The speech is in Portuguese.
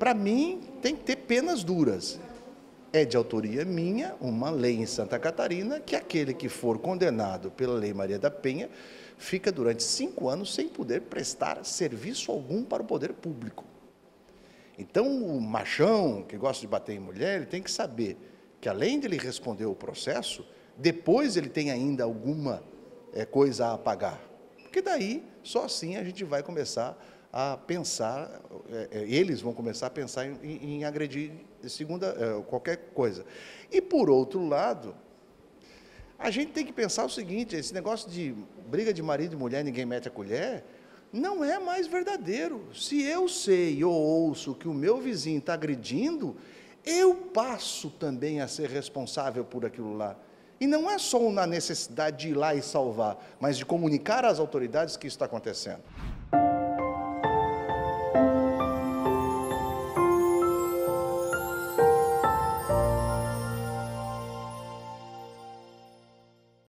Para mim, tem que ter penas duras. É de autoria minha uma lei em Santa Catarina que aquele que for condenado pela Lei Maria da Penha fica durante cinco anos sem poder prestar serviço algum para o poder público. Então, o machão que gosta de bater em mulher, ele tem que saber que, além de ele responder o processo, depois ele tem ainda alguma é, coisa a pagar. Porque daí, só assim, a gente vai começar a pensar, é, eles vão começar a pensar em, em agredir segunda, é, qualquer coisa. E, por outro lado, a gente tem que pensar o seguinte: esse negócio de briga de marido e mulher, ninguém mete a colher, não é mais verdadeiro. Se eu sei ou ouço que o meu vizinho está agredindo, eu passo também a ser responsável por aquilo lá. E não é só na necessidade de ir lá e salvar, mas de comunicar às autoridades que isso está acontecendo.